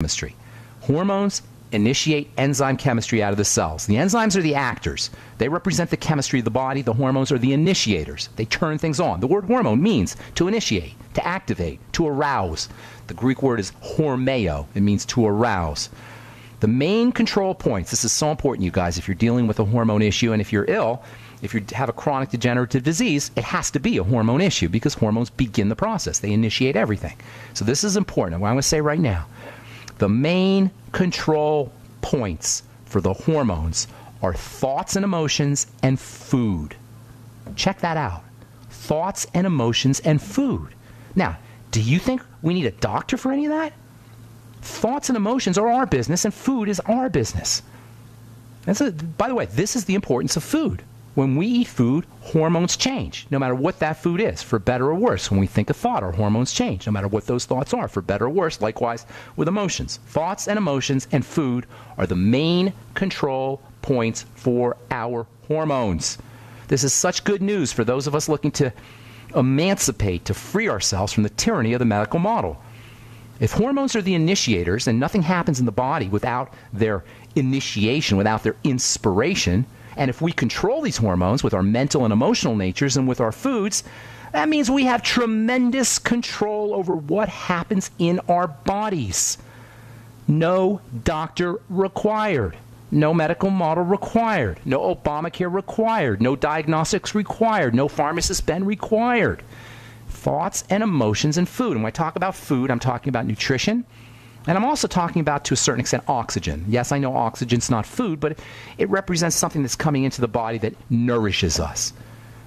chemistry. Hormones initiate enzyme chemistry out of the cells. The enzymes are the actors. They represent the chemistry of the body. The hormones are the initiators. They turn things on. The word hormone means to initiate, to activate, to arouse. The Greek word is hormeo. It means to arouse. The main control points, this is so important, you guys, if you're dealing with a hormone issue and if you're ill, if you have a chronic degenerative disease, it has to be a hormone issue because hormones begin the process. They initiate everything. So this is important. What I'm going to say right now the main control points for the hormones are thoughts and emotions and food. Check that out. Thoughts and emotions and food. Now, do you think we need a doctor for any of that? Thoughts and emotions are our business, and food is our business. A, by the way, this is the importance of food. When we eat food, hormones change, no matter what that food is, for better or worse. When we think a thought, our hormones change, no matter what those thoughts are, for better or worse. Likewise with emotions. Thoughts and emotions and food are the main control points for our hormones. This is such good news for those of us looking to emancipate, to free ourselves from the tyranny of the medical model. If hormones are the initiators and nothing happens in the body without their initiation, without their inspiration, and if we control these hormones with our mental and emotional natures and with our foods, that means we have tremendous control over what happens in our bodies. No doctor required. No medical model required. No Obamacare required. No diagnostics required. No pharmacist Ben required. Thoughts and emotions and food. And when I talk about food, I'm talking about nutrition, and I'm also talking about, to a certain extent, oxygen. Yes, I know oxygen's not food, but it represents something that's coming into the body that nourishes us.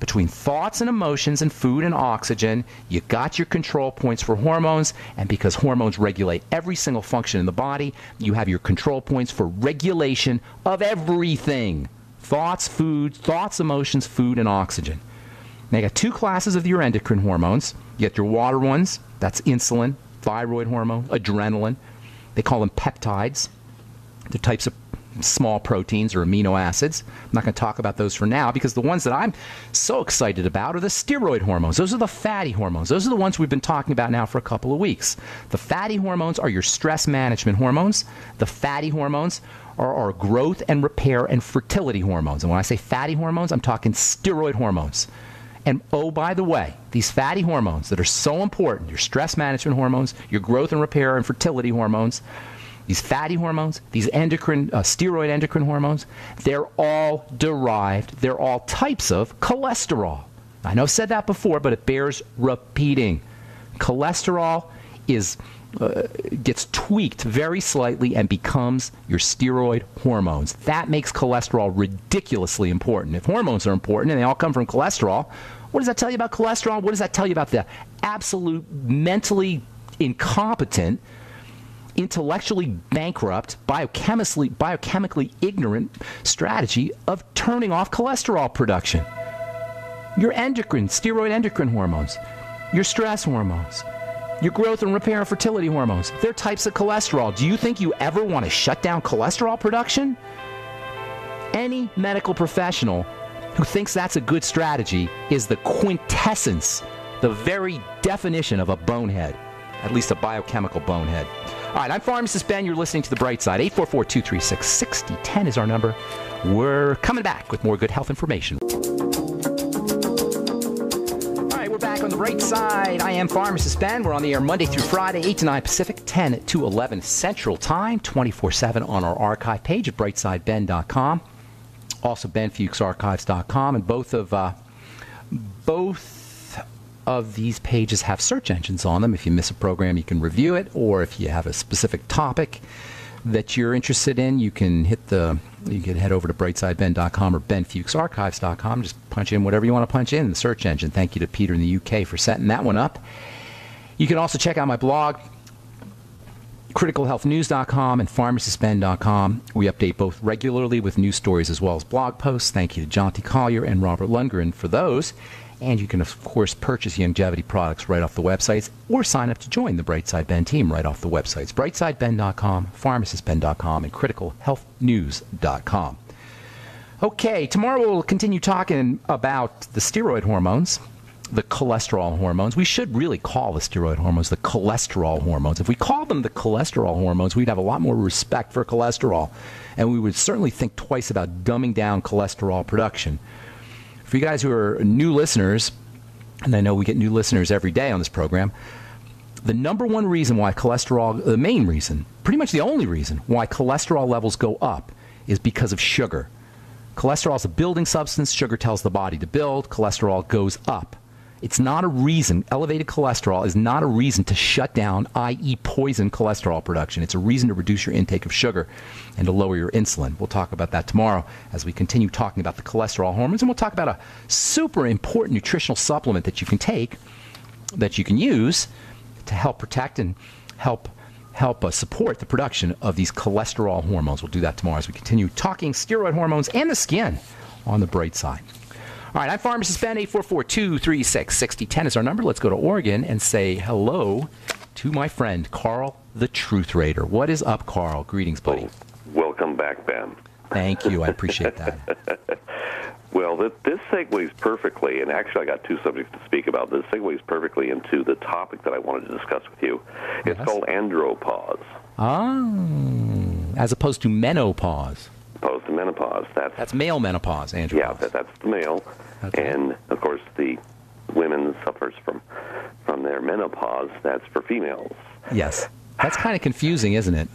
Between thoughts and emotions and food and oxygen, you got your control points for hormones, and because hormones regulate every single function in the body, you have your control points for regulation of everything thoughts, food, thoughts, emotions, food, and oxygen. Now, you got two classes of your endocrine hormones. You get your water ones, that's insulin, thyroid hormone, adrenaline. They call them peptides. They're types of small proteins or amino acids. I'm not going to talk about those for now because the ones that I'm so excited about are the steroid hormones. Those are the fatty hormones. Those are the ones we've been talking about now for a couple of weeks. The fatty hormones are your stress management hormones. The fatty hormones are our growth and repair and fertility hormones. And when I say fatty hormones, I'm talking steroid hormones. And oh, by the way, these fatty hormones that are so important, your stress management hormones, your growth and repair and fertility hormones, these fatty hormones, these endocrine, uh, steroid endocrine hormones, they're all derived, they're all types of cholesterol. I know I've said that before, but it bears repeating. Cholesterol is uh, gets tweaked very slightly and becomes your steroid hormones. That makes cholesterol ridiculously important. If hormones are important and they all come from cholesterol, what does that tell you about cholesterol? What does that tell you about the absolute mentally incompetent, intellectually bankrupt, biochemically, biochemically ignorant strategy of turning off cholesterol production? Your endocrine, steroid endocrine hormones, your stress hormones, your growth and repair and fertility hormones. They're types of cholesterol. Do you think you ever want to shut down cholesterol production? Any medical professional who thinks that's a good strategy is the quintessence, the very definition of a bonehead, at least a biochemical bonehead. All right, I'm Pharmacist Ben. You're listening to The Bright Side. 844 236 6010 is our number. We're coming back with more good health information right side. I am Pharmacist Ben. We're on the air Monday through Friday, 8 to 9 Pacific, 10 to 11 Central Time, 24 7 on our archive page at brightsideben.com. Also, benfuchsarchives.com. And both of, uh, both of these pages have search engines on them. If you miss a program, you can review it, or if you have a specific topic, that you're interested in, you can hit the you can head over to brightsideben.com or benfuchsarchives.com. Just punch in whatever you want to punch in, in the search engine. Thank you to Peter in the UK for setting that one up. You can also check out my blog, criticalhealthnews.com and pharmacistben.com. We update both regularly with news stories as well as blog posts. Thank you to Jonty Collier and Robert Lundgren for those. And you can, of course, purchase Youngevity products right off the websites or sign up to join the Brightside Ben team right off the websites brightsideben.com, pharmacistben.com, and criticalhealthnews.com. Okay, tomorrow we'll continue talking about the steroid hormones the cholesterol hormones. We should really call the steroid hormones the cholesterol hormones. If we call them the cholesterol hormones, we'd have a lot more respect for cholesterol, and we would certainly think twice about dumbing down cholesterol production. For you guys who are new listeners, and I know we get new listeners every day on this program, the number one reason why cholesterol, the main reason, pretty much the only reason why cholesterol levels go up is because of sugar. Cholesterol is a building substance. Sugar tells the body to build. Cholesterol goes up. It's not a reason, elevated cholesterol is not a reason to shut down, i.e., poison cholesterol production. It's a reason to reduce your intake of sugar and to lower your insulin. We'll talk about that tomorrow as we continue talking about the cholesterol hormones. And we'll talk about a super important nutritional supplement that you can take, that you can use to help protect and help help uh, support the production of these cholesterol hormones. We'll do that tomorrow as we continue talking steroid hormones and the skin on the bright side. All right, I'm Pharmacist Ben. 844-236-6010 is our number. Let's go to Oregon and say hello to my friend Carl, the Truth Raider. What is up, Carl? Greetings, buddy. Welcome back, Ben. Thank you. I appreciate that. well, this, this segues perfectly, and actually, I got two subjects to speak about. This segues perfectly into the topic that I wanted to discuss with you. It's yes. called andropause. Ah, as opposed to menopause. Opposed to menopause. That's that's male menopause, andropause. Yeah, that, that's the male, okay. and of course the women suffers from from their menopause. That's for females. Yes, that's kind of confusing, isn't it?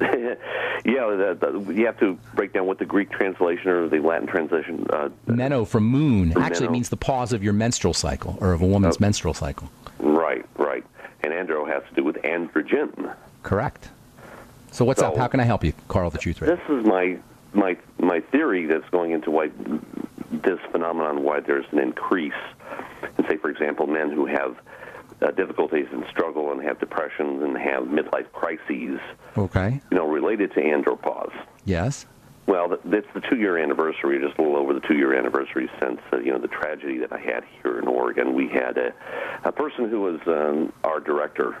yeah, the, the, you have to break down what the Greek translation or the Latin translation. Uh, Meno from moon actually means the pause of your menstrual cycle or of a woman's oh. menstrual cycle. Right, right. And andro has to do with androgen. Correct. So what's so, up? How can I help you, Carl, the Truth This is my my my theory that's going into why this phenomenon, why there's an increase. And say, for example, men who have uh, difficulties and struggle and have depressions and have midlife crises. Okay. You know, related to andropause. Yes. Well, it's the two-year anniversary, just a little over the two-year anniversary since uh, you know the tragedy that I had here in Oregon. We had a, a person who was um, our director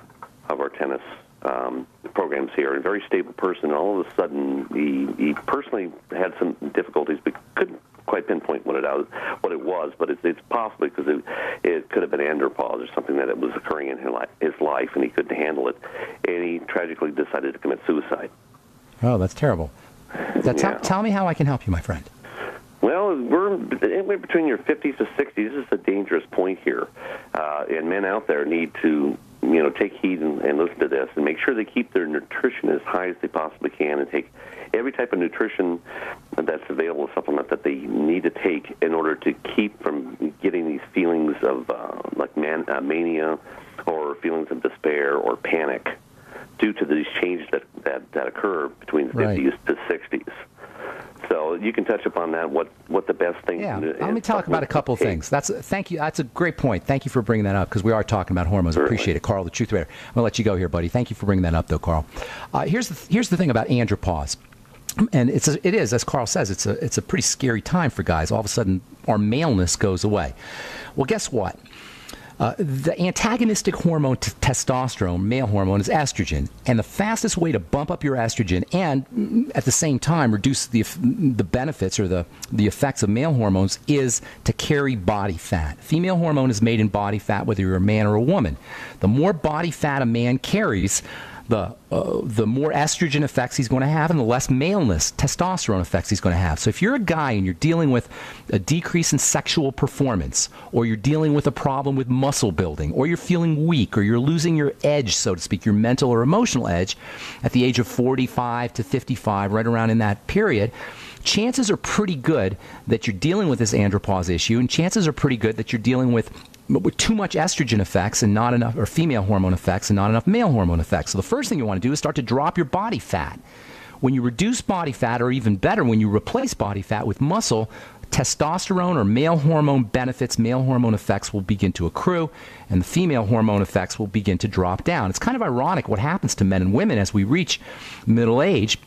of our tennis um, programs here, a very stable person. All of a sudden, he, he personally had some difficulties, but couldn't quite pinpoint what it was, what it was, but it's, it's possibly because it, it could have been andropause or something that it was occurring in his life, and he couldn't handle it, and he tragically decided to commit suicide. Oh, that's terrible. Yeah. tell me how I can help you, my friend. Well, we're anywhere between your 50s to 60s. This is a dangerous point here, uh, and men out there need to you know, take heed and, and listen to this and make sure they keep their nutrition as high as they possibly can and take every type of nutrition that's available, supplement that they need to take in order to keep from getting these feelings of uh, like man, uh, mania or feelings of despair or panic due to these changes that, that, that occur between the right. 50s to 60s. So you can touch upon that. What what the best thing? Yeah, let me talk about a couple of things. That's thank you. That's a great point. Thank you for bringing that up because we are talking about hormones. Certainly. Appreciate it, Carl, the truth raider. I'm gonna let you go here, buddy. Thank you for bringing that up, though, Carl. Uh, here's the here's the thing about andropause. And it's a, it is as Carl says it's a it's a pretty scary time for guys. All of a sudden, our maleness goes away. Well, guess what? Uh, the antagonistic hormone to testosterone, male hormone, is estrogen. And the fastest way to bump up your estrogen and mm, at the same time reduce the, the benefits or the, the effects of male hormones is to carry body fat. Female hormone is made in body fat, whether you're a man or a woman. The more body fat a man carries, the uh, the more estrogen effects he's going to have and the less maleness, testosterone effects he's going to have. So if you're a guy and you're dealing with a decrease in sexual performance, or you're dealing with a problem with muscle building, or you're feeling weak, or you're losing your edge, so to speak, your mental or emotional edge, at the age of 45 to 55, right around in that period, chances are pretty good that you're dealing with this andropause issue, and chances are pretty good that you're dealing with with too much estrogen effects and not enough, or female hormone effects and not enough male hormone effects. So the first thing you want to do is start to drop your body fat. When you reduce body fat, or even better, when you replace body fat with muscle, testosterone or male hormone benefits, male hormone effects will begin to accrue, and the female hormone effects will begin to drop down. It's kind of ironic what happens to men and women as we reach middle age.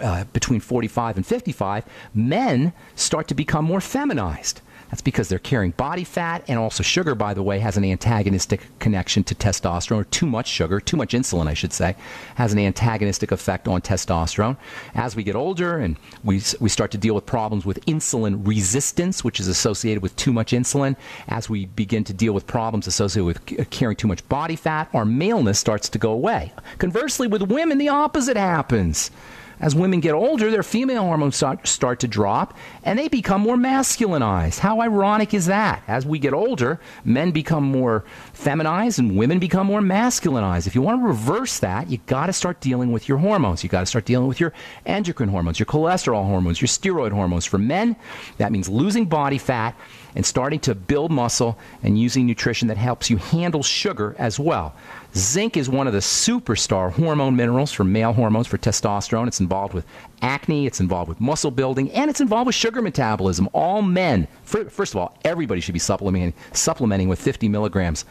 Uh, between 45 and 55, men start to become more feminized That's because they're carrying body fat, and also sugar, by the way, has an antagonistic connection to testosterone, or too much sugar, too much insulin, I should say, has an antagonistic effect on testosterone. As we get older and we, we start to deal with problems with insulin resistance, which is associated with too much insulin, as we begin to deal with problems associated with carrying too much body fat, our maleness starts to go away. Conversely, with women, the opposite happens. As women get older, their female hormones start, to drop and they become more masculinized. How ironic is that? As we get older, men become more feminized and women become more masculinized. If you want to reverse that, you got to start dealing with your hormones. You got to start dealing with your endocrine hormones, your cholesterol hormones, your steroid hormones. For men, that means losing body fat and starting to build muscle and using nutrition that helps you handle sugar as well. Zinc is one of the superstar hormone minerals for male hormones for testosterone. It's involved with acne, it's involved with muscle building, and it's involved with sugar metabolism. All men, first of all, everybody should be supplementing, supplementing with 50 milligrams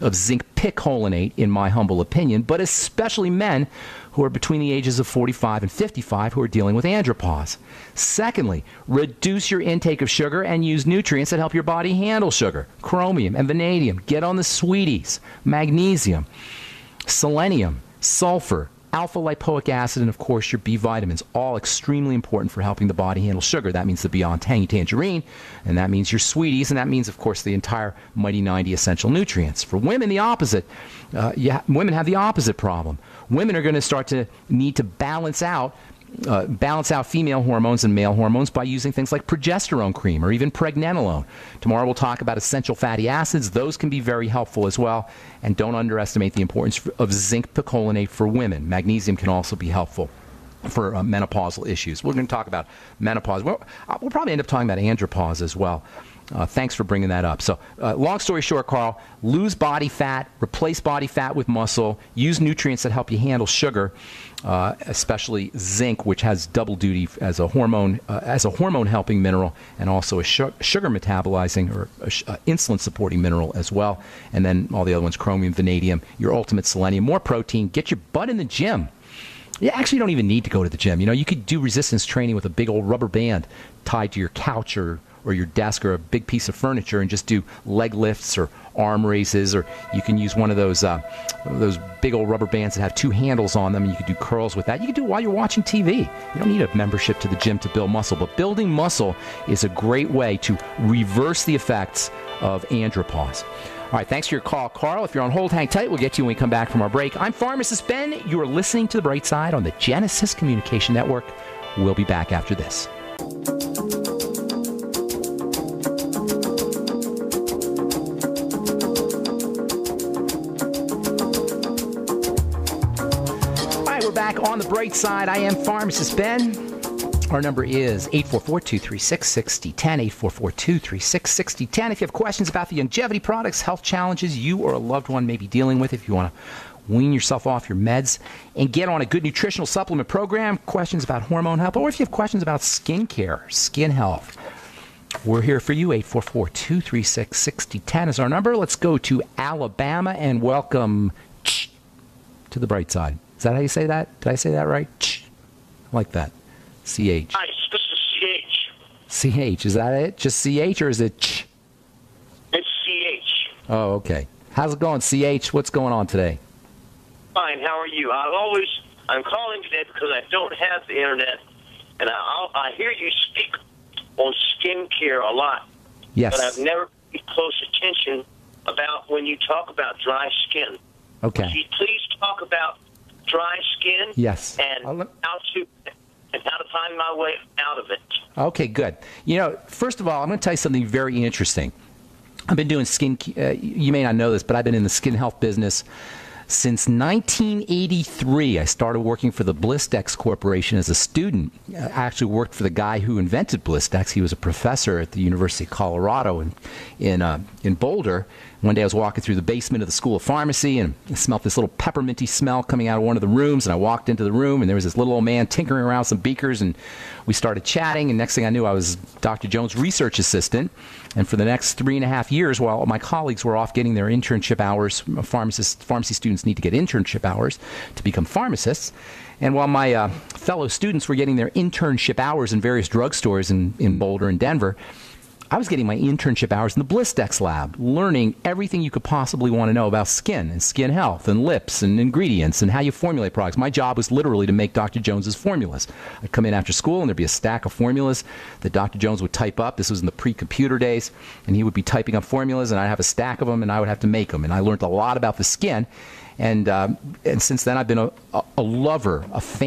of zinc picolinate, in my humble opinion, but especially men who are between the ages of 45 and 55 who are dealing with andropause. Secondly, reduce your intake of sugar and use nutrients that help your body handle sugar. Chromium and vanadium. Get on the sweeties. Magnesium, selenium, sulfur, alpha lipoic acid, and of course your B vitamins, all extremely important for helping the body handle sugar. That means the Beyond Tangy Tangerine, and that means your sweeties, and that means, of course, the entire Mighty 90 essential nutrients. For women, the opposite. Uh, women have the opposite problem women are going to start to need to balance out uh, balance out female hormones and male hormones by using things like progesterone cream or even pregnenolone. Tomorrow we'll talk about essential fatty acids. Those can be very helpful as well. And don't underestimate the importance of zinc picolinate for women. Magnesium can also be helpful for uh, menopausal issues. We're going to talk about menopause. We'll, uh, we'll probably end up talking about andropause as well. Uh, thanks for bringing that up. So, uh, long story short, Carl, lose body fat, replace body fat with muscle, use nutrients that help you handle sugar, uh, especially zinc, which has double duty as a hormone, uh, as a hormone helping mineral, and also a sugar metabolizing or sh- uh, insulin supporting mineral as well. And then all the other ones: chromium, vanadium, your ultimate selenium, more protein. Get your butt in the gym. You actually don't even need to go to the gym. You know, you could do resistance training with a big old rubber band tied to your couch or or your desk or a big piece of furniture and just do leg lifts or arm raises, or you can use one of those uh, those big old rubber bands that have two handles on them, and you can do curls with that. You can do it while you're watching TV. You don't need a membership to the gym to build muscle, but building muscle is a great way to reverse the effects of andropause. All right, thanks for your call, Carl. If you're on hold, hang tight. We'll get to you when we come back from our break. I'm Pharmacist Ben. You are listening to The Bright Side on the Genesis Communication Network. We'll be back after this. Back on the bright side. I am Pharmacist Ben. Our number is 844-236-6010, 844-236-6010. If you have questions about the Youngevity products, health challenges you or a loved one may be dealing with, if you want to wean yourself off your meds and get on a good nutritional supplement program, questions about hormone health, or if you have questions about skin care, skin health, we're here for you. 844 236 6010 is our number. Let's go to Alabama and welcome to the bright side. Is that how you say that? Did I say that right? Ch. like that. C H. Hi, this is C H. C H. Is that it? Just C H or is it Ch? It's C H. Oh, okay. How's it going, C H? What's going on today? Fine. How are you? I always I'm calling today because I don't have the internet, and I I hear you speak on skincare a lot. Yes. But I've never paid close attention about when you talk about dry skin. Okay. Could you please talk about dry skin. Yes. And how to and how to find my way out of it. Okay, good. You know, first of all, I'm going to tell you something very interesting. I've been doing skin. Uh, you may not know this, but I've been in the skin health business since 1983, I started working for the Blistex Corporation as a student. I actually worked for the guy who invented Blistex. He was a professor at the University of Colorado in in, uh, in Boulder. One day I was walking through the basement of the School of Pharmacy and I smelled this little pepperminty smell coming out of one of the rooms. And I walked into the room and there was this little old man tinkering around some beakers. And we started chatting. And next thing I knew, I was Dr. Jones' research assistant. And for the next three and a half years, while my colleagues were off getting their internship hours, pharmacists, pharmacy students need to get internship hours to become pharmacists. And while my uh, fellow students were getting their internship hours in various drugstores in, in Boulder and Denver, I was getting my internship hours in the Blistex lab, learning everything you could possibly want to know about skin and skin health and lips and ingredients and how you formulate products. My job was literally to make Dr. Jones's formulas. I'd come in after school and there'd be a stack of formulas that Dr. Jones would type up. This was in the pre-computer days, and he would be typing up formulas, and I'd have a stack of them, and I would have to make them. And I learned a lot about the skin, and uh, and since then I've been a, a, a lover, a fan.